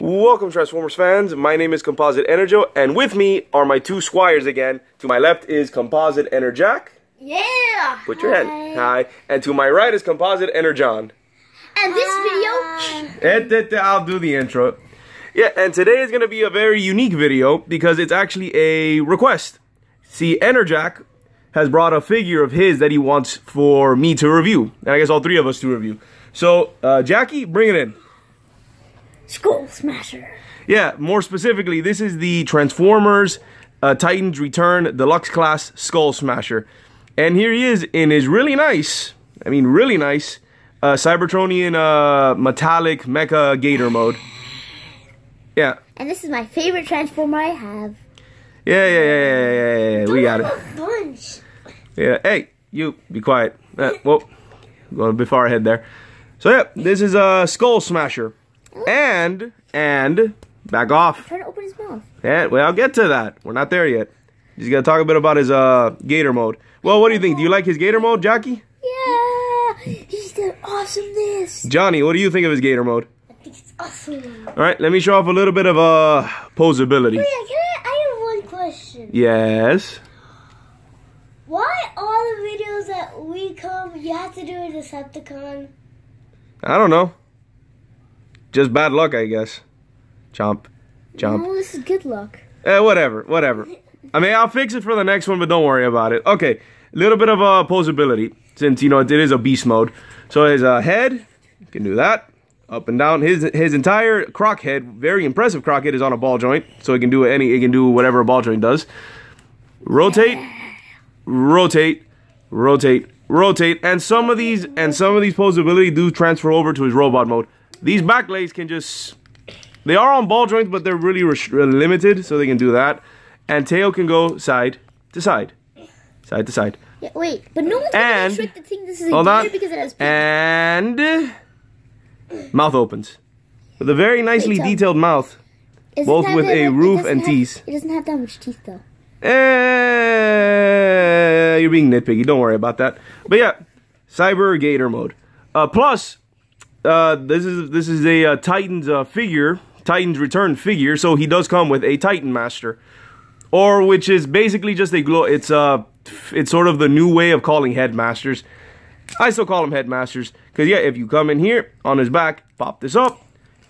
Welcome Transformers fans, my name is Composite EnerJoe, and with me are my two squires again. To my left is Composite Enerjack. Yeah! Put your hand. Hi. And to my right is Composite EnerJohn. And this video... Eh, eh, I'll do the intro. Yeah, and today is going to be a very unique video because it's actually a request. See, Enerjack has brought a figure of his that he wants for me to review. And I guess all three of us to review. So, uh, Jackie, bring it in. Skullsmasher. Yeah, more specifically, this is the Transformers uh, Titans Return Deluxe Class Skullsmasher. And here he is in his really nice, I mean really nice, uh, Cybertronian uh, metallic mecha gator mode. Yeah. And this is my favorite Transformer I have. Yeah, yeah, yeah, yeah, yeah, yeah, we got it. bunch. Yeah, hey, you, be quiet. Uh, whoa, going a bit far ahead there. So yeah, this is a Skullsmasher. And, and, back off. Trying to open his mouth. Yeah, well, I'll get to that. We're not there yet. He's gonna talk a bit about his uh gator mode. Well, what do you think? Do you like his gator mode, Jackie? Yeah! He's the awesomeness. Johnny, what do you think of his gator mode? I think it's awesome. All right, let me show off a little bit of uh posability. Oh, yeah, can I, I have one question. Yes. Why all the videos that we come, you have to do a Decepticon? I don't know. Just bad luck, I guess. Chomp. Chomp. No, this is good luck. Eh, whatever, whatever. I mean, I'll fix it for the next one, but don't worry about it. Okay, a little bit of uh, posability, since, you know, it is a beast mode. So his uh, head, you can do that. Up and down. His his entire croc head, very impressive croc head, is on a ball joint. So it can do any, it can do whatever a ball joint does. Rotate, rotate, rotate, rotate. And some of these, and some of these posability do transfer over to his robot mode. These back legs can just they are on ball joints, but they're really limited, so they can do that. And tail can go side to side, side to side. Yeah, wait, but no one's And- gonna trick to think this is Hold on. because it has pink. And mouth opens with a very nicely Wait, detailed mouth. Both with a roof and have- teeth. It doesn't have that much teeth though. Eh, you're being nitpicky. Don't worry about that. But yeah, Cyber Gator mode. Uh, plus, uh, this is this is a uh, Titans uh, figure, Titans Return figure. So he does come with a Titan Master, or which is basically just a glow. It's uh, it's sort of the new way of calling headmasters. I still call them headmasters because yeah, if you come in here on his back, pop this up,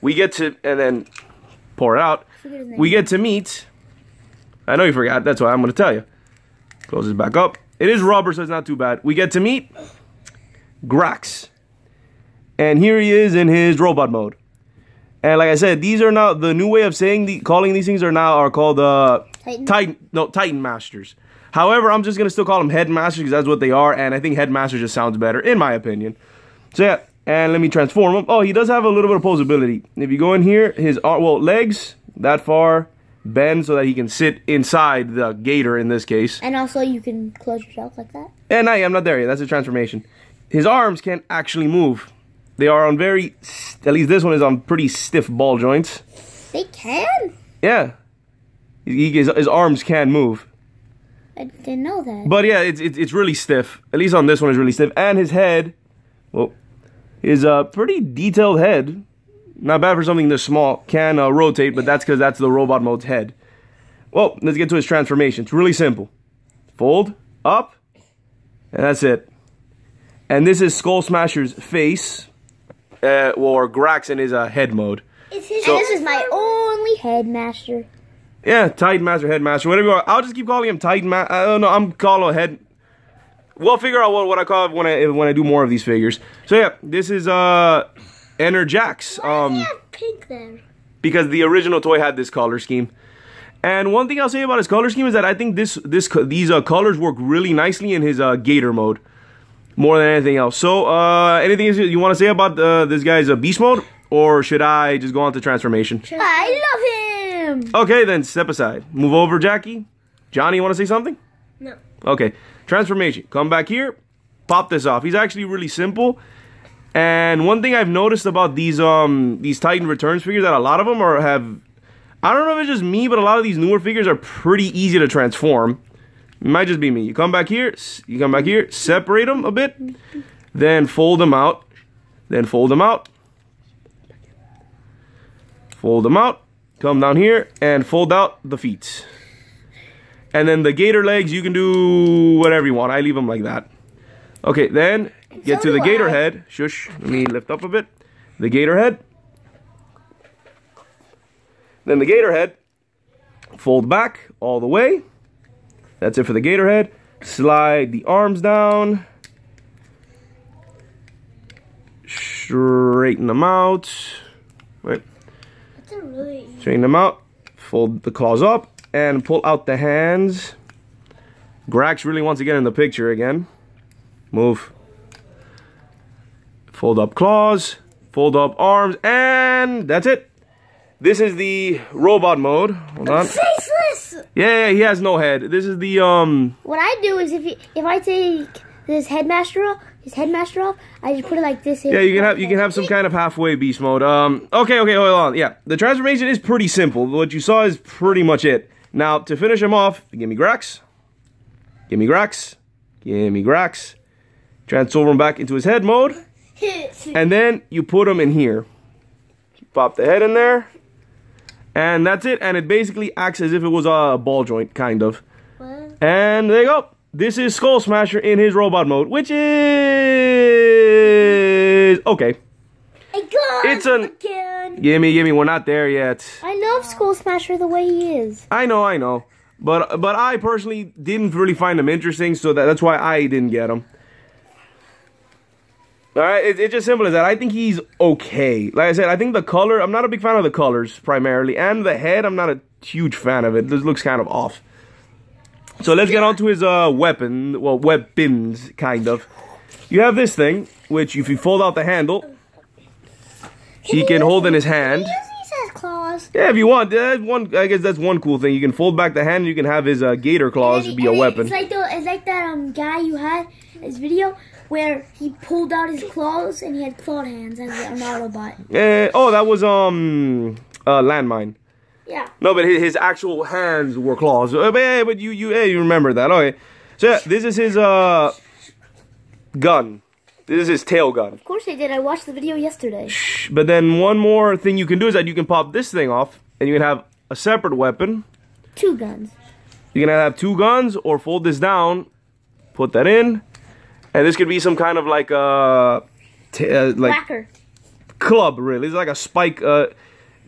we get to and then pour it out. Forget his name. We get to meet. I know you forgot. That's why I'm going to tell you. Close this back up. It is rubber, so it's not too bad. We get to meet Grax. And here he is in his robot mode. And like I said, these are now the new way of saying the calling these things are now are called uh Titan? Titan no Titan Masters. However, I'm just gonna still call them Headmasters because that's what they are, and I think Headmaster just sounds better in my opinion. So yeah, and let me transform him. Oh, he does have a little bit of posability. If you go in here, his well legs that far bend so that he can sit inside the gator in this case. And also, you can close yourself like that. And I am not there yet. That's a transformation. His arms can actually move. They are on very, at least this one is on pretty stiff ball joints. They can. Yeah, he, his, his arms can move. I didn't know that. But yeah, it's, it's it's really stiff. At least on this one, is really stiff. And his head, well, is a pretty detailed head. Not bad for something this small. Can uh, rotate, but that's because that's the robot mode's head. Well, let's get to his transformation. It's really simple. Fold up, and that's it. And this is Skullsmasher's face, uh, or Grax in his uh, head mode. His, So- and this is my only headmaster. Yeah, Titan Master, Headmaster, whatever you want. I'll just keep calling him Titan Master. I don't know. I'm calling Head. We'll figure out what, what I call it when I when I do more of these figures. So yeah, this is uh Enerjax. Um, pink there. because the original toy had this color scheme. And one thing I'll say about his color scheme is that I think this this these uh, colors work really nicely in his uh, Gator mode, more than anything else. So, uh, anything you want to say about uh, this guy's uh, Beast mode, or should I just go on to transformation? I love him. Okay, then step aside. Move over, Jackie. Johnny, you want to say something? No. Okay, transformation. Come back here. Pop this off. He's actually really simple. And one thing I've noticed about these um these Titan Returns figures that a lot of them are have I don't know if it's just me, but a lot of these newer figures are pretty easy to transform. It might just be me. You come back here, you come back here, separate them a bit, then fold them out, then fold them out, fold them out, come down here, and fold out the feet. And then the gator legs, you can do whatever you want. I leave them like that. Okay, then get So to the gator I. head. Shush, let me lift up a bit. The gator head. Then the gator head, fold back all the way. That's it for the gator head. Slide the arms down. Straighten them out. Wait, That's a really straighten them out. Fold the claws up and pull out the hands. Grax really wants to get in the picture again. Move. Fold up claws, fold up arms, and that's it. This is the robot mode. Hold on. Yeah, yeah, he has no head. This is the um What I do is if you, if I take this headmaster off, his headmaster off, I just put it like this. Yeah, you can have you can have some kind of halfway beast mode. Um okay, okay, hold on. Yeah. The transformation is pretty simple. What you saw is pretty much it. Now, to finish him off, give me Grax. Give me Grax. Give me Grax. Transform him back into his head mode. And then you put him in here. Pop the head in there. And that's it. And it basically acts as if it was a ball joint, kind of. What? And there you go. This is Skullsmasher in his robot mode, which is okay. It's an- again. Gimme, gimme. We're not there yet. I love Skullsmasher the way he is. I know, I know, but but I personally didn't really find him interesting, so that, that's why I didn't get him. All right, it, it's just simple as that. I think he's okay. Like I said, I think the color. I'm not a big fan of the colors primarily, and the head. I'm not a huge fan of it. This looks kind of off. So let's get on to his uh, weapon. Well, weapons, kind of. You have this thing, which if you fold out the handle, he can hold in his hand. He has claws. Yeah, if you want, that's one. I guess that's one cool thing. You can fold back the hand, and you can have his uh, gator claws be a weapon. It's like the, it's like that um guy you had his video where he pulled out his claws and he had clawed hands as an Autobot. Eh, oh, that was um uh, landmine. Yeah. No, but his, his actual hands were claws. Uh, but, yeah, but you you yeah, you remember that? Okay. So yeah, this is his uh gun. This is his tail gun. Of course I did. I watched the video yesterday. But then one more thing you can do is that you can pop this thing off, and you can have a separate weapon. Two guns. You can have two guns, or fold this down, put that in, and this could be some kind of like uh, uh like Whacker. club. Really, it's like a spike. Uh,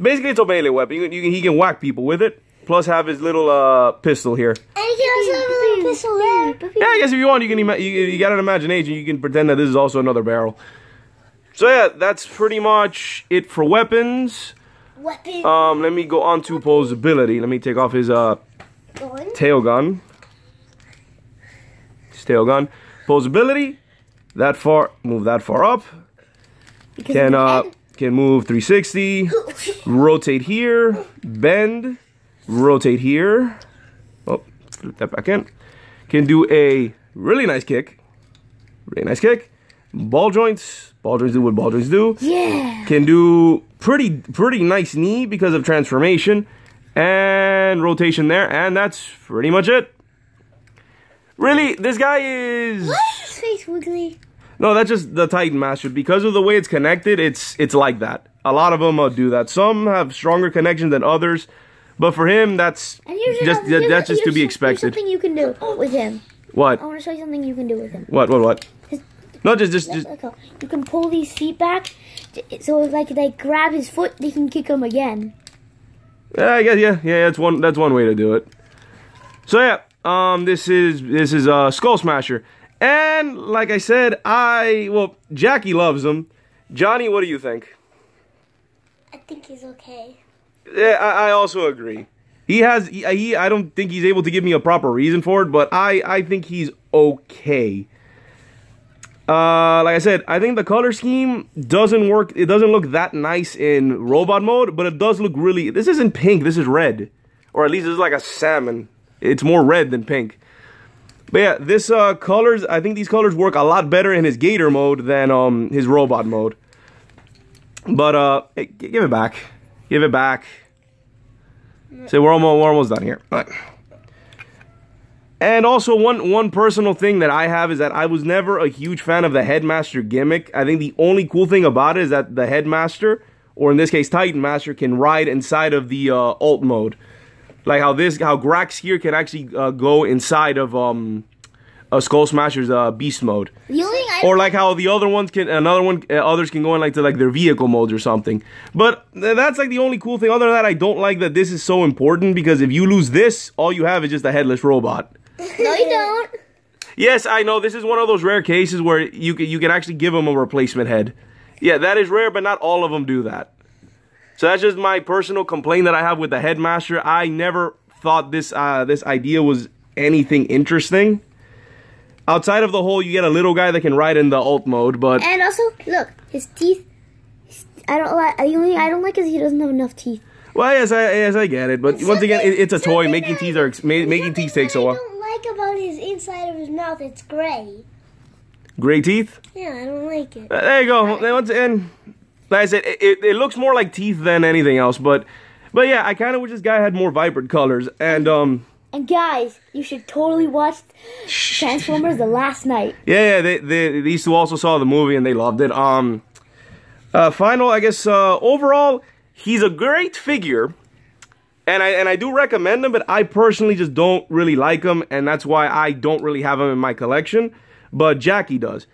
basically, it's a melee weapon. You can, you can, he can whack people with it. Plus, have his little uh pistol here. And he can also have a little pistol there. Yeah, I guess if you want, you can you, you got an imagination. You can pretend that this is also another barrel. So yeah, that's pretty much it for weapons. Weapon. Um, let me go on to Paul's posability. Let me take off his uh gun. tail gun. His tail gun. Posability. That far, move that far up. Because Can uh can move 360. rotate here. Bend. Rotate here. Oh, flip that back in. Can do a really nice kick. Really nice kick. Ball joints. Ball joints do what ball joints do. Yeah. Can do pretty pretty nice knee because of transformation and rotation there, and that's pretty much it. Really, this guy is Why is his face wiggly? no, that's just the Titan Master because of the way it's connected. It's it's like that. A lot of them uh, do that. Some have stronger connections than others, but for him, that's just that's just to be expected. Something you can do with him. What? I want to show you something you can do with him. What? What? What? His- No, just just just. You can pull these feet back, so like they grab his foot, they can kick him again. Yeah, I guess yeah, yeah. That's one. That's one way to do it. So yeah, um, this is this is uh Skullsmasher, and like I said, I well Jackie loves him. Johnny, what do you think? I think he's okay. Yeah, I, I also agree. He has he, he. I don't think he's able to give me a proper reason for it, but I I think he's okay. Uh, like I said, I think the color scheme doesn't work. It doesn't look that nice in robot mode, but it does look really. This isn't pink. This is red, or at least it's like a salmon. It's more red than pink. But yeah, this uh colors. I think these colors work a lot better in his Gator mode than um his robot mode. But uh, hey, give it back. Give it back. Say we're almost we're almost done here. Right. And also one one personal thing that I have is that I was never a huge fan of the headmaster gimmick. I think the only cool thing about it is that the headmaster or in this case Titan Master, can ride inside of the uh, alt mode. Like how this, how Grax here can actually uh, go inside of um, a Skullsmasher's uh, beast mode. The only thing I Or like how the other ones can, another one, uh, others can go in like to like their vehicle modes or something. But that's like the only cool thing. Other than that, I don't like that this is so important because if you lose this, all you have is just a headless robot. no, you don't. Yes, I know this is one of those rare cases where you can you can actually give them a replacement head. Yeah, that is rare, but not all of them do that. So that's just my personal complaint that I have with the headmaster. I never thought this uh, this idea was anything interesting. Outside of the hole, you get a little guy that can ride in the alt mode, but And also, look, his teeth. I don't like. The only I don't like is he doesn't have enough teeth. well, yes, I yes I get it. But once again, it, it's a toy. Making teeth are making teeth takes a while. I don't like about his inside of his mouth. It's gray. Gray teeth. Yeah, I don't like it. Uh, There you go. Once and like I said, it, it, it looks more like teeth than anything else. But but yeah, I kind of wish this guy had more vibrant colors. And um And guys, you should totally watch Transformers the Last Knight. yeah, yeah, they, they these two also saw the movie and they loved it. Um, uh, final, I guess. Uh, overall, he's a great figure. And I and I do recommend him, but I personally just don't really like him, and that's why I don't really have him in my collection. But Jackie does.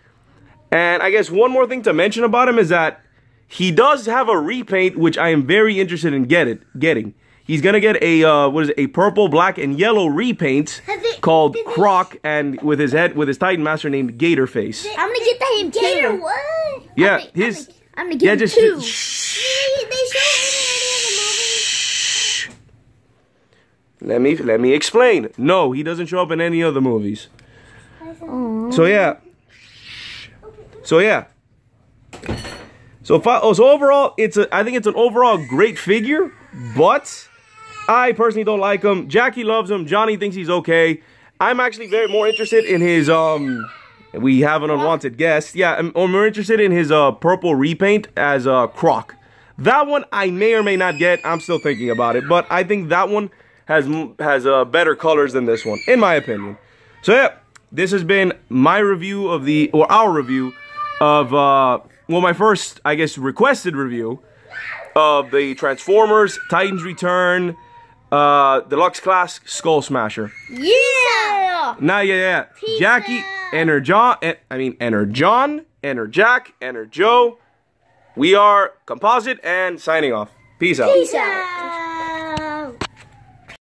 And I guess one more thing to mention about him is that he does have a repaint, which I am very interested in get it, getting. He's gonna get a uh, what is it, a purple, black, and yellow repaint Have called did they- Croc, and with his head with his Titan Master named Gatorface. I'm gonna get that him Gator, too. what? Yeah, I'm gonna- his I'm gonna get yeah, him just two. shh. They, they show him Shh. Let me let me explain. No, he doesn't show up in any of the movies. Aw. So yeah. So yeah. So fi- oh, so overall, it's a I think it's an overall great figure, but I personally don't like him. Jackie loves him. Johnny thinks he's okay. I'm actually very more interested in his um. We have an unwanted guest. Yeah, I'm, I'm more interested in his uh purple repaint as a uh, Croc. That one I may or may not get. I'm still thinking about it, but I think that one has has uh, better colors than this one, in my opinion. So yeah, this has been my review of the or our review of uh well my first I guess requested review of the Transformers Titans Return uh deluxe class Skullsmasher. Yeah. Now yeah yeah Jackie enter John en- I mean enter John enter Jack enter Joe. We are composite and signing off. Peace out. Peace out.